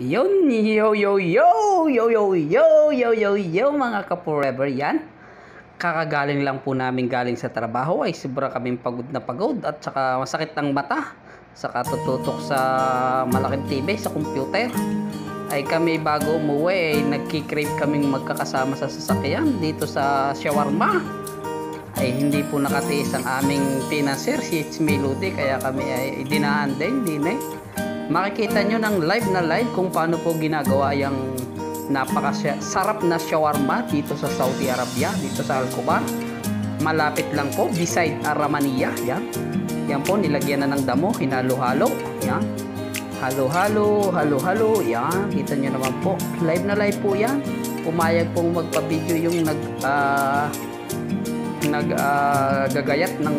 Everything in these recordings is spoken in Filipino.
Yun, yo, yo, yo, yo, yo, yo, yo, yo, yo, mga ka-forever yan. Kakagaling lang po namin galing sa trabaho ay sobra kaming pagod na pagod at saka masakit ang mata. Saka tututok sa malaking TV, sa computer. Ay kami bago umuwi ay nagkikrave kaming magkakasama sa sasakyan dito sa shawarma. Ay hindi po nakatiis ang aming financier si Melody kaya kami ay dinaan din, din eh makikita nyo ng live na live kung paano po ginagawa yung napakasarap na shawarma dito sa Saudi Arabia, dito sa Alcobar. Malapit lang po, beside Aramania. Yan. Yan po, nilagyan na ng damo, hinalo-halo. Yan. Halo-halo, halo-halo. Yan, kita nyo naman po. Live na live po yan. Pumayag pong magpa-video yung nag, uh, nag uh, gagayat ng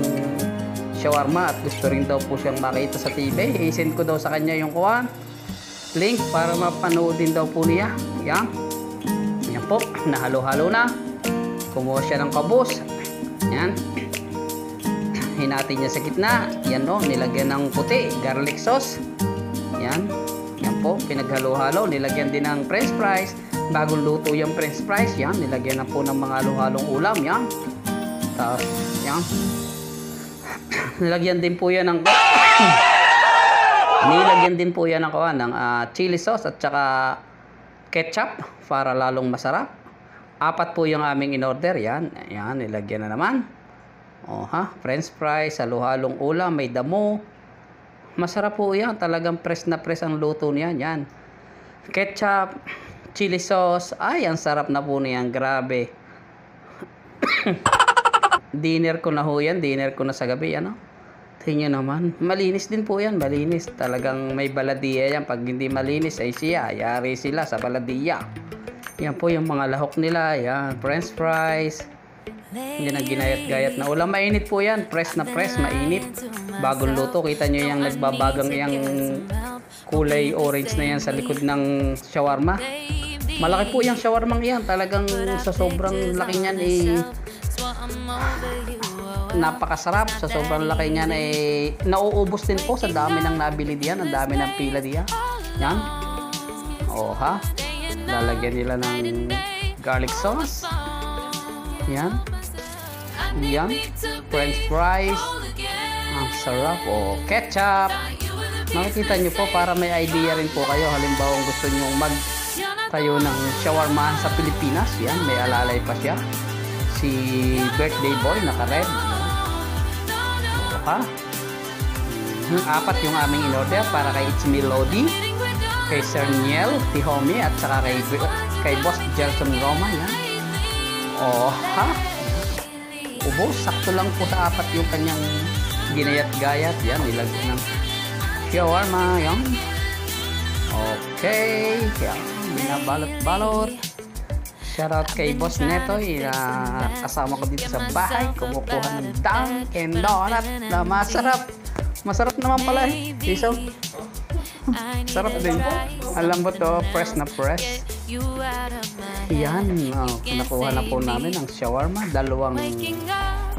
shawarma at gusto rin daw po siyang makita sa TV. I-send ko daw sa kanya yung kuhan. Link para mapanood din daw po niya. Yan. Yan po. Nahalo-halo na. Kumuha siya ng kabos. Yan. Hinati niya sa gitna. Yan o. Nilagyan ng puti. Garlic sauce. Yan. Yan po. Pinaghalo-halo. Nilagyan din ng french fries. Bagong luto yung french fries. Yan. Nilagyan na po ng mga halo-halong ulam. Yan. Tapos, yan. Nilagyan din po yan ng Nilagyan din po yan ng, ng uh, chili sauce at saka ketchup para lalong masarap. Apat po yung aming in-order. Yan. Yan. Nilagyan na naman. O ha. French fries, halo-halong ulam, may damo. Masarap po yan. Talagang press na press ang luto niyan. Yan. Ketchup, chili sauce. Ay, ang sarap na po niyan. Grabe. dinner ko na ho yan. Dinner ko na sa gabi. Ano? Tingnan naman. Malinis din po yan. Malinis. Talagang may baladiya yan. Pag hindi malinis ay siya. Yari sila sa baladiya. Yan po yung mga lahok nila. Yan. French fries. Yan ang ginayat-gayat na ulam. Mainit po yan. Press na press. Mainit. Bagong luto. Kita nyo yung nagbabagang yung kulay orange na yan sa likod ng shawarma. Malaki po yung shawarma yan. Talagang sa sobrang laki niyan eh napakasarap. Sa sobrang laki niyan eh nauubos din po. Sa dami ng nabili diyan ang dami ng pila diyan. Yan. Oh ha? Lalagyan nila ng garlic sauce. Yan. Yan. French fries. Ang sarap. Oh ketchup. Makikita nyo po para may idea rin po kayo. Halimbawa gusto nyo mag tayo ng shawarma sa Pilipinas yan may alalay pa siya si birthday boy naka-red ha? Hmm, apat yung aming in-order para kay It's Melody, kay Sir Niel, Tihomi, at saka kay, kay Boss Gerson Roma. Yan. Oh, ha? Ubo, sakto lang po sa apat yung kanyang ginayat-gayat. Yan, nilagyan ng shawarma. Yan. Okay. Yan, binabalot-balot. Shoutout kay Boss Netoy na kasama ko dito sa bahay. Kumukuha ng Dunkin Donut na masarap. Masarap naman pala eh. Isaw. Sarap din. Alam mo to, press na press. Yan. Oh, nakuha na po namin ang shawarma. Dalawang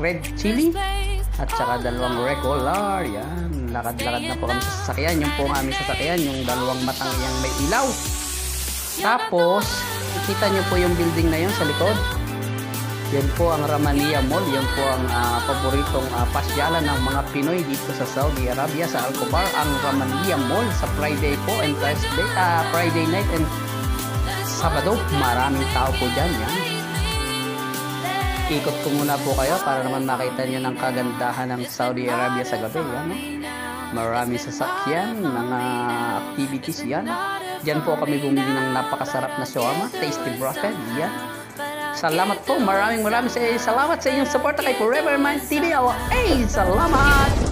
red chili at saka dalawang regular. Yan. Lakad-lakad na po kami sa sasakyan. Yung po ang aming sasakyan. Yung dalawang matang yung may ilaw. Tapos, Kita nyo po yung building na yun sa likod. Yan po ang Ramania Mall. Yan po ang uh, paboritong uh, pasyalan ng mga Pinoy dito sa Saudi Arabia, sa Alcobar. Ang Ramania Mall sa Friday po and Thursday, uh, Friday night and Sabado. Maraming tao po dyan. Yan. Ikot ko muna po kayo para naman makita nyo ng kagandahan ng Saudi Arabia sa gabi. Yan, no? Maraming sasakyan, mga activities yan. Diyan po kami bumili ng napakasarap na shawarma, tasty brothel. Yan. Salamat po. Maraming maraming salamat sa inyong support kay Forever Mind TV. Hey, salamat!